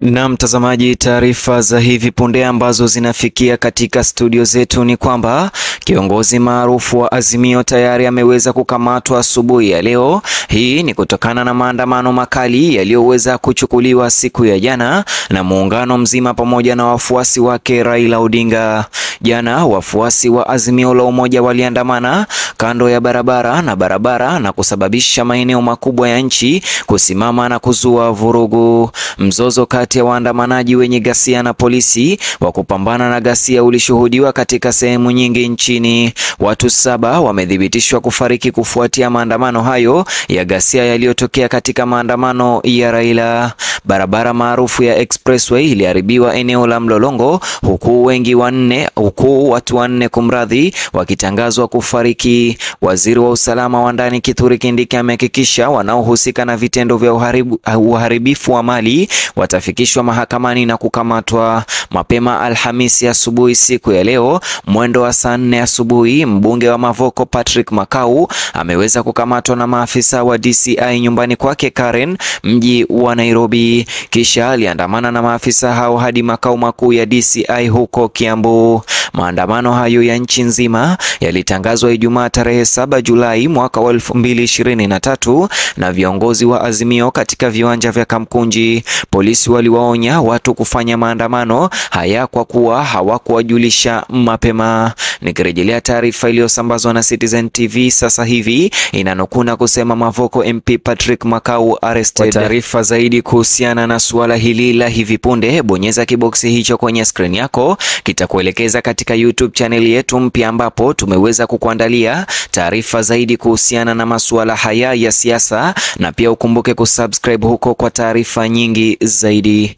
Na mtazamaji, taarifa za hivi punde ambazo zinafikia katika studio zetu ni kwamba kiongozi maarufu wa Azimio tayari ameweza kukamatwa asubuhi ya leo. Hii ni kutokana na maandamano makali yaliyoweza kuchukuliwa siku ya jana na muungano mzima pamoja na wafuasi wake Raila Odinga. Jana wafuasi wa Azimio la Umoja waliandamana kando ya barabara na barabara na kusababisha maeneo makubwa ya nchi kusimama na kuzua vurugu. Mzozo kati ya waandamanaji wenye ghasia na polisi wa kupambana na ghasia ulishuhudiwa katika sehemu nyingi nchini. Watu saba wamethibitishwa kufariki kufuatia maandamano hayo ya ghasia yaliyotokea katika maandamano ya Raila. Barabara maarufu ya Expressway iliharibiwa eneo la Mlolongo huku wengi wanne huku watu wanne kumradhi wakitangazwa kufariki. Waziri wa usalama wa ndani Kithure Kindiki amehakikisha wanaohusika na vitendo vya uharibu, uharibifu wa mali watafikishwa mahakamani na kukamatwa. Mapema Alhamisi asubuhi siku ya leo mwendo wa saa nne asubuhi, mbunge wa Mavoko Patrick Makau ameweza kukamatwa na maafisa wa DCI nyumbani kwake Karen, mji wa Nairobi. Kisha aliandamana na maafisa hao hadi makao makuu ya DCI huko Kiambu. Maandamano hayo ya nchi nzima yalitangazwa Ijumaa tarehe 7 Julai mwaka wa 2023 na viongozi wa Azimio katika viwanja vya Kamkunji. Polisi waliwaonya watu kufanya maandamano haya kwa kuwa hawakuwajulisha mapema. Nikirejelea taarifa iliyosambazwa na Citizen TV sasa hivi inanukuna kusema Mavoko MP Patrick Makau arrested. Kwa taarifa zaidi kuhusiana na suala hili la hivi punde, bonyeza kiboksi hicho kwenye skrini yako, kitakuelekeza katika YouTube channel yetu mpya ambapo tumeweza kukuandalia taarifa zaidi kuhusiana na masuala haya ya siasa, na pia ukumbuke kusubscribe huko kwa taarifa nyingi zaidi.